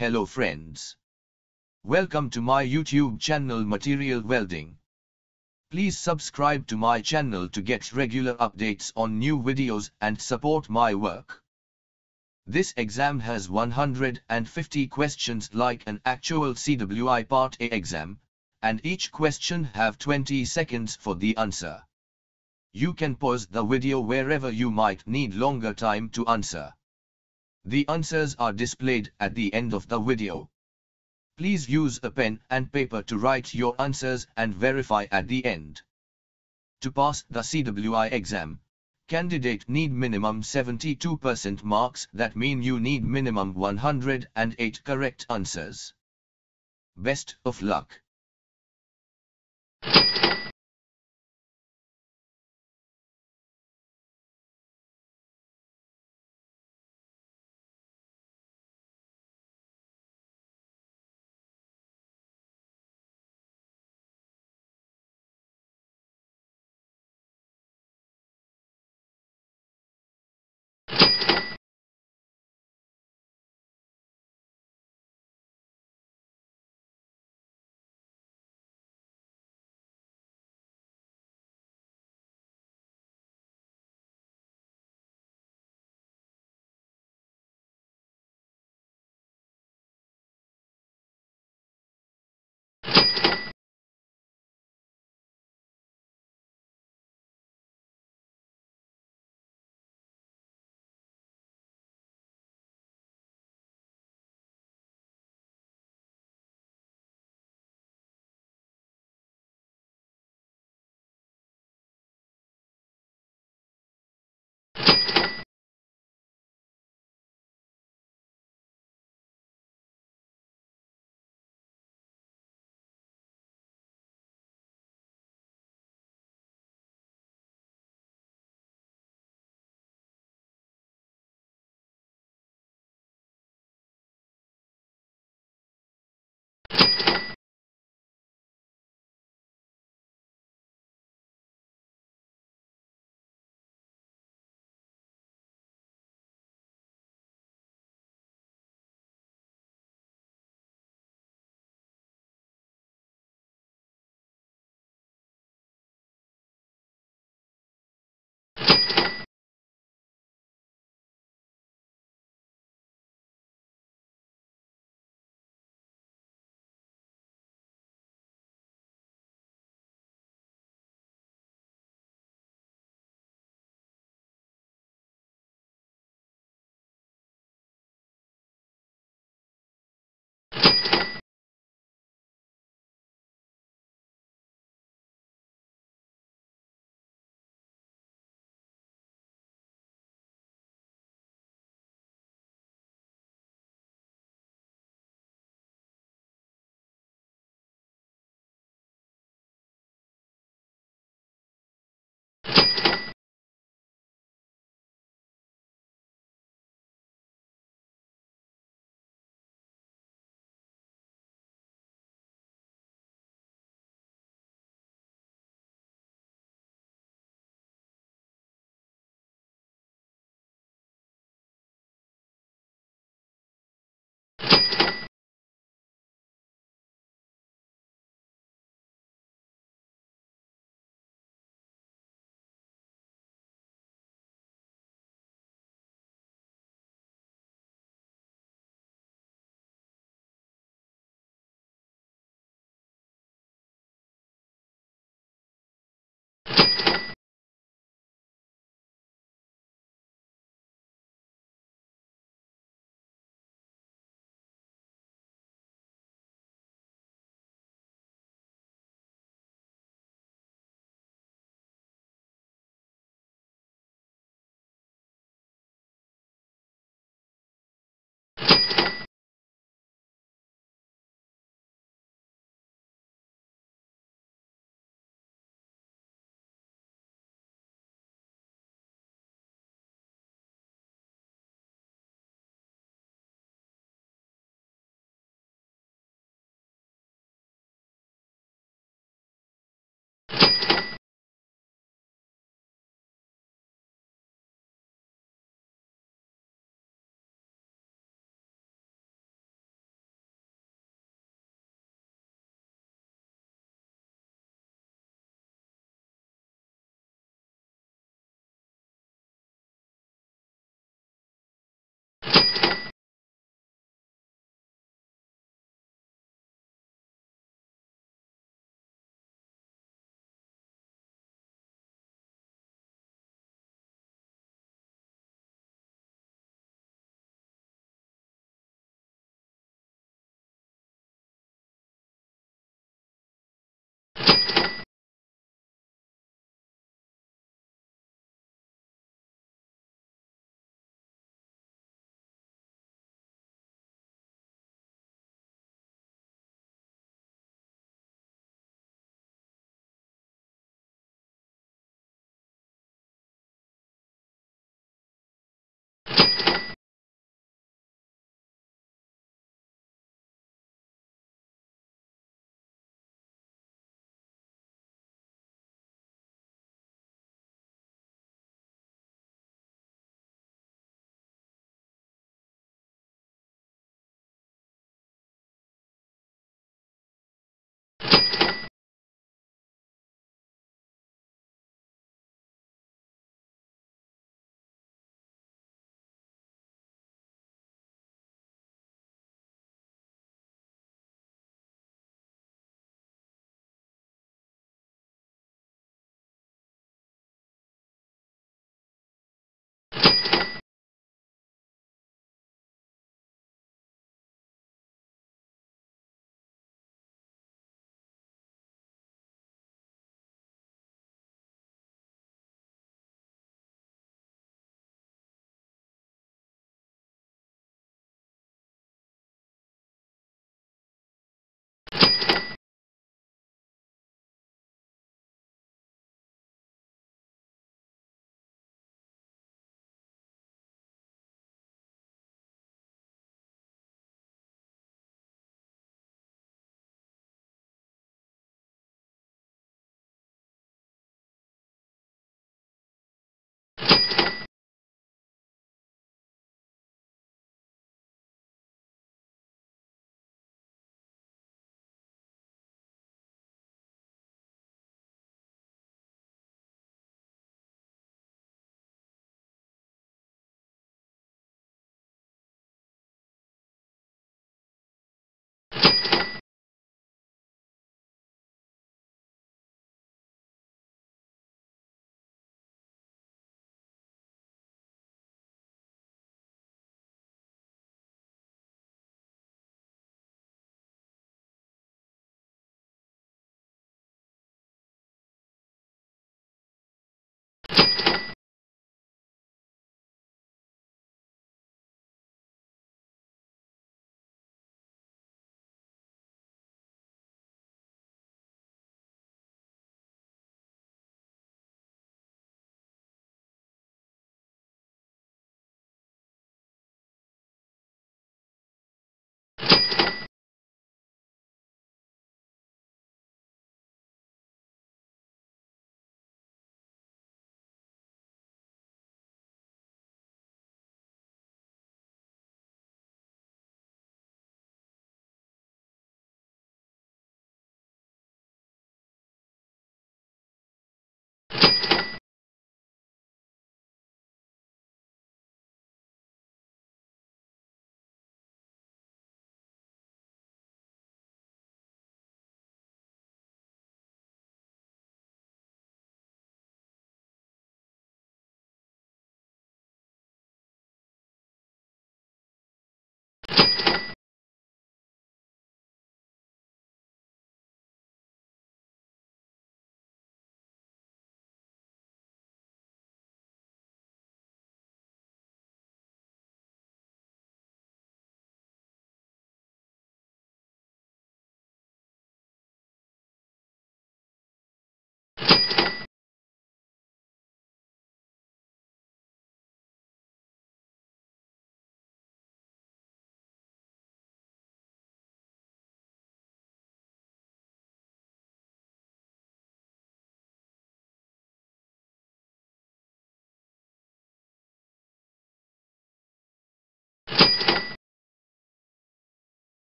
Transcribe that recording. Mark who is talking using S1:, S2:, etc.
S1: Hello friends. Welcome to my YouTube channel Material Welding. Please subscribe to my channel to get regular updates on new videos and support my work. This exam has 150 questions like an actual CWI Part A exam, and each question have 20 seconds for the answer. You can pause the video wherever you might need longer time to answer. The answers are displayed at the end of the video. Please use a pen and paper to write your answers and verify at the end. To pass the CWI exam, candidate need minimum 72% marks that mean you need minimum 108 correct answers. Best of luck.